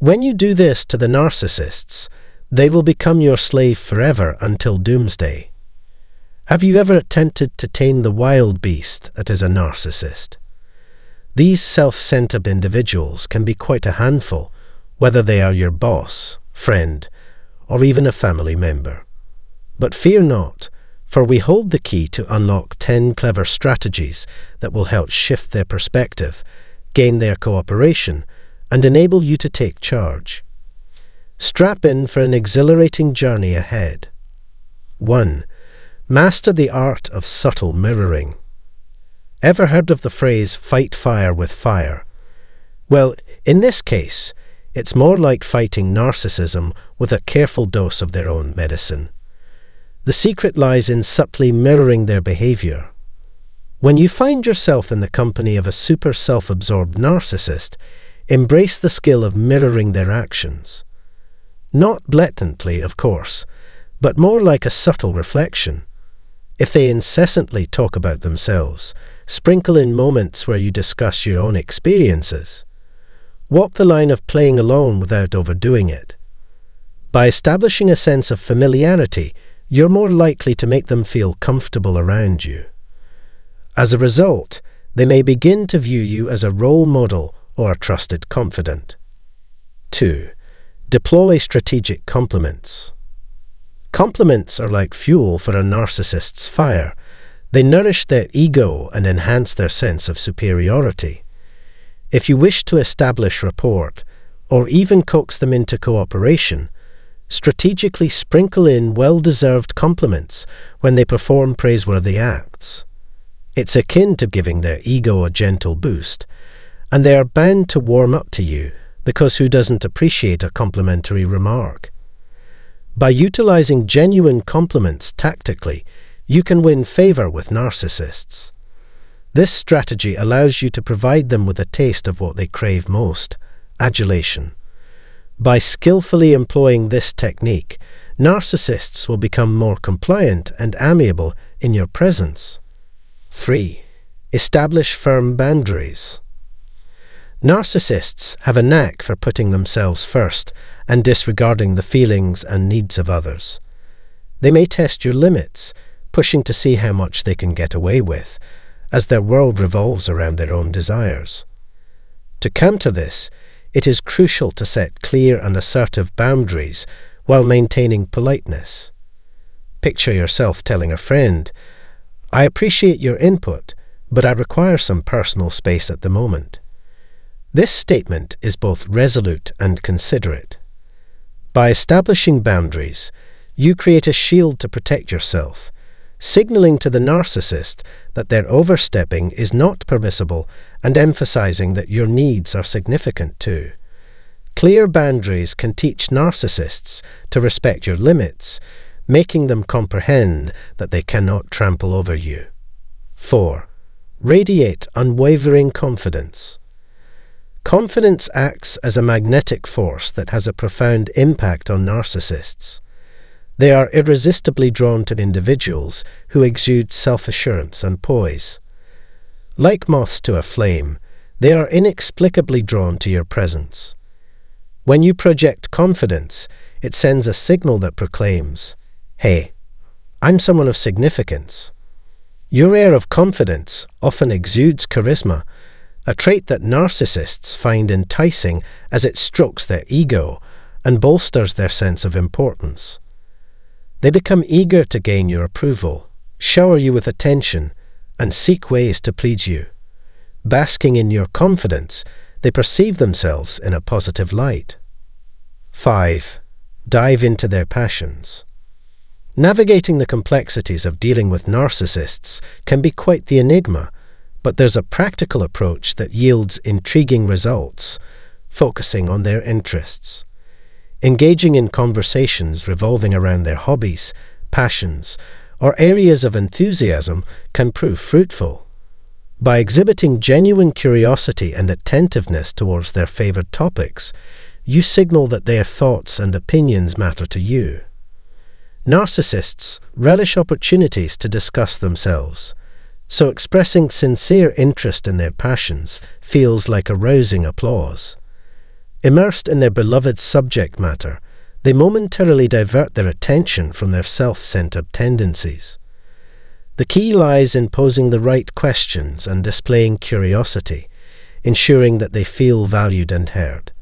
When you do this to the narcissists, they will become your slave forever until doomsday. Have you ever attempted to tame the wild beast that is a narcissist? These self centered individuals can be quite a handful, whether they are your boss, friend, or even a family member. But fear not, for we hold the key to unlock 10 clever strategies that will help shift their perspective, gain their cooperation, and enable you to take charge. Strap in for an exhilarating journey ahead. 1. Master the art of subtle mirroring. Ever heard of the phrase fight fire with fire? Well, in this case, it's more like fighting narcissism with a careful dose of their own medicine. The secret lies in subtly mirroring their behavior. When you find yourself in the company of a super self absorbed narcissist, embrace the skill of mirroring their actions. Not blatantly, of course, but more like a subtle reflection. If they incessantly talk about themselves, sprinkle in moments where you discuss your own experiences. Walk the line of playing alone without overdoing it. By establishing a sense of familiarity, you're more likely to make them feel comfortable around you. As a result, they may begin to view you as a role model or a trusted confidant. 2. Deploy strategic compliments. Compliments are like fuel for a narcissist's fire. They nourish their ego and enhance their sense of superiority. If you wish to establish rapport, or even coax them into cooperation, strategically sprinkle in well deserved compliments when they perform praiseworthy acts. It's akin to giving their ego a gentle boost, and they are bound to warm up to you because who doesn't appreciate a complimentary remark? By utilizing genuine compliments tactically, you can win favor with narcissists. This strategy allows you to provide them with a taste of what they crave most adulation. By skillfully employing this technique, narcissists will become more compliant and amiable in your presence. 3. Establish firm boundaries. Narcissists have a knack for putting themselves first and disregarding the feelings and needs of others. They may test your limits, pushing to see how much they can get away with, as their world revolves around their own desires. To counter this, it is crucial to set clear and assertive boundaries while maintaining politeness. Picture yourself telling a friend, I appreciate your input, but I require some personal space at the moment. This statement is both resolute and considerate. By establishing boundaries, you create a shield to protect yourself, signaling to the narcissist that their overstepping is not permissible and emphasizing that your needs are significant too. Clear boundaries can teach narcissists to respect your limits, making them comprehend that they cannot trample over you. 4. Radiate unwavering confidence. Confidence acts as a magnetic force that has a profound impact on narcissists. They are irresistibly drawn to individuals who exude self assurance and poise. Like moths to a flame, they are inexplicably drawn to your presence. When you project confidence, it sends a signal that proclaims, Hey, I'm someone of significance. Your air of confidence often exudes charisma, a trait that narcissists find enticing as it strokes their ego and bolsters their sense of importance. They become eager to gain your approval, shower you with attention, and seek ways to please you. Basking in your confidence, they perceive themselves in a positive light. 5. Dive into their passions. Navigating the complexities of dealing with narcissists can be quite the enigma, but there's a practical approach that yields intriguing results, focusing on their interests. Engaging in conversations revolving around their hobbies, passions, or areas of enthusiasm can prove fruitful. By exhibiting genuine curiosity and attentiveness towards their favoured topics, you signal that their thoughts and opinions matter to you. Narcissists relish opportunities to discuss themselves, so expressing sincere interest in their passions feels like arousing applause. Immersed in their beloved subject matter, they momentarily divert their attention from their self centered tendencies. The key lies in posing the right questions and displaying curiosity, ensuring that they feel valued and heard.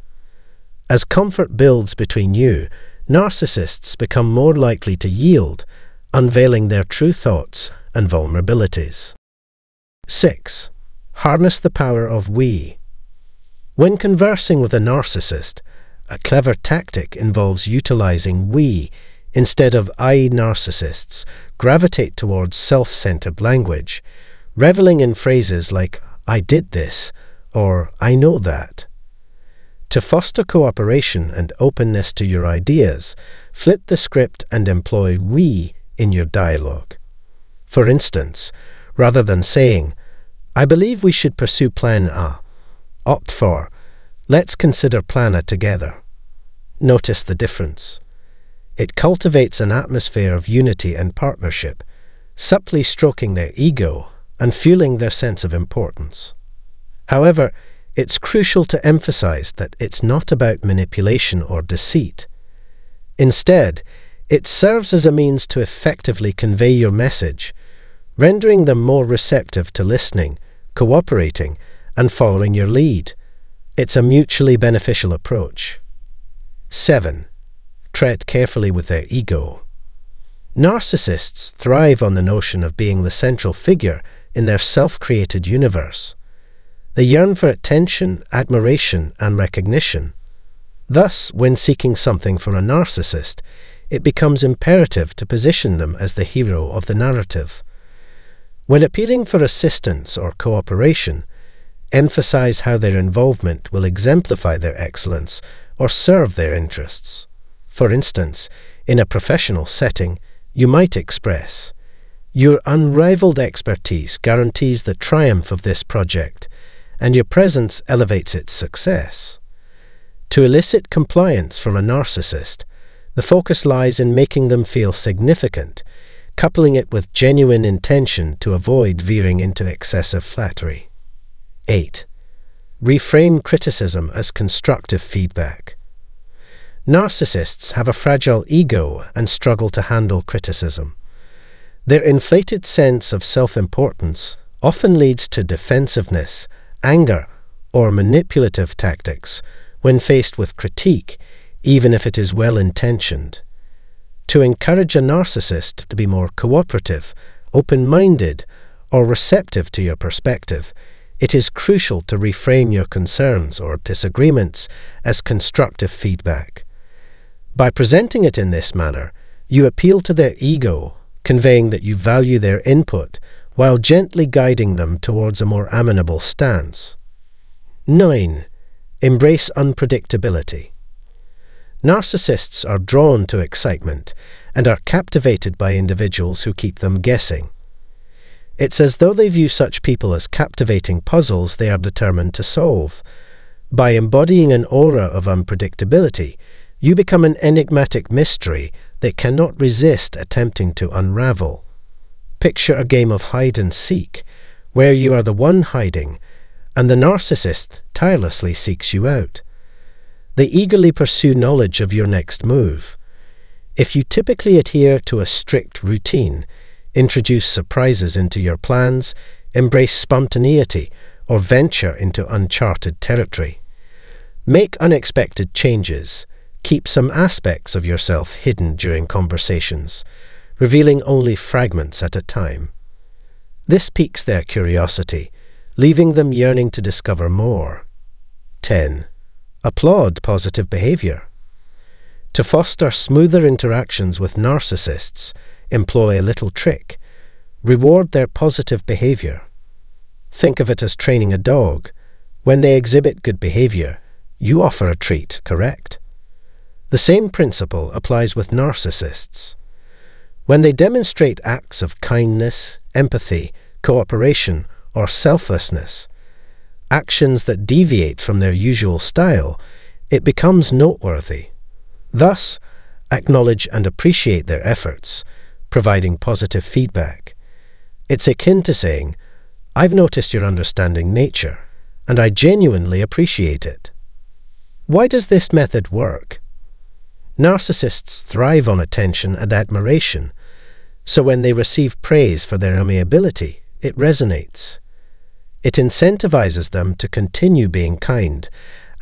As comfort builds between you, narcissists become more likely to yield, unveiling their true thoughts and vulnerabilities. 6. Harness the power of we. When conversing with a narcissist, a clever tactic involves utilizing we instead of I narcissists gravitate towards self centered language, reveling in phrases like I did this or I know that. To foster cooperation and openness to your ideas, flip the script and employ we in your dialogue. For instance, rather than saying, I believe we should pursue Plan A, opt for, let's consider Plan A together. Notice the difference. It cultivates an atmosphere of unity and partnership, subtly stroking their ego and fueling their sense of importance. However, it's crucial to emphasize that it's not about manipulation or deceit. Instead, it serves as a means to effectively convey your message, rendering them more receptive to listening, cooperating, and following your lead. It's a mutually beneficial approach. 7. Tread carefully with their ego. Narcissists thrive on the notion of being the central figure in their self created universe. They yearn for attention, admiration, and recognition. Thus, when seeking something from a narcissist, it becomes imperative to position them as the hero of the narrative. When appealing for assistance or cooperation, emphasize how their involvement will exemplify their excellence or serve their interests. For instance, in a professional setting, you might express, Your unrivaled expertise guarantees the triumph of this project and your presence elevates its success. To elicit compliance from a narcissist, the focus lies in making them feel significant, coupling it with genuine intention to avoid veering into excessive flattery. 8. Reframe criticism as constructive feedback. Narcissists have a fragile ego and struggle to handle criticism. Their inflated sense of self importance often leads to defensiveness anger, or manipulative tactics when faced with critique, even if it is well intentioned. To encourage a narcissist to be more cooperative, open minded, or receptive to your perspective, it is crucial to reframe your concerns or disagreements as constructive feedback. By presenting it in this manner, you appeal to their ego, conveying that you value their input while gently guiding them towards a more amenable stance. 9. Embrace unpredictability. Narcissists are drawn to excitement and are captivated by individuals who keep them guessing. It's as though they view such people as captivating puzzles they are determined to solve. By embodying an aura of unpredictability, you become an enigmatic mystery they cannot resist attempting to unravel. Picture a game of hide and seek, where you are the one hiding, and the narcissist tirelessly seeks you out. They eagerly pursue knowledge of your next move. If you typically adhere to a strict routine, introduce surprises into your plans, embrace spontaneity, or venture into uncharted territory. Make unexpected changes. Keep some aspects of yourself hidden during conversations revealing only fragments at a time. This piques their curiosity, leaving them yearning to discover more. 10. Applaud positive behavior. To foster smoother interactions with narcissists, employ a little trick. Reward their positive behavior. Think of it as training a dog. When they exhibit good behavior, you offer a treat, correct? The same principle applies with narcissists. When they demonstrate acts of kindness, empathy, cooperation, or selflessness, actions that deviate from their usual style, it becomes noteworthy. Thus, acknowledge and appreciate their efforts, providing positive feedback. It's akin to saying, I've noticed your understanding nature, and I genuinely appreciate it. Why does this method work? Narcissists thrive on attention and admiration, so when they receive praise for their amiability, it resonates. It incentivizes them to continue being kind,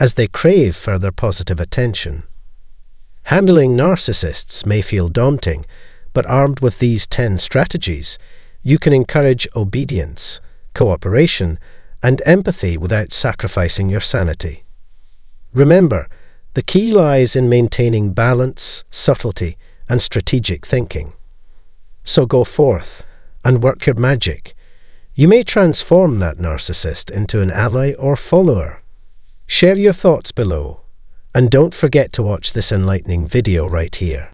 as they crave further positive attention. Handling narcissists may feel daunting, but armed with these 10 strategies, you can encourage obedience, cooperation, and empathy without sacrificing your sanity. Remember, the key lies in maintaining balance, subtlety, and strategic thinking. So go forth and work your magic. You may transform that narcissist into an ally or follower. Share your thoughts below, and don't forget to watch this enlightening video right here.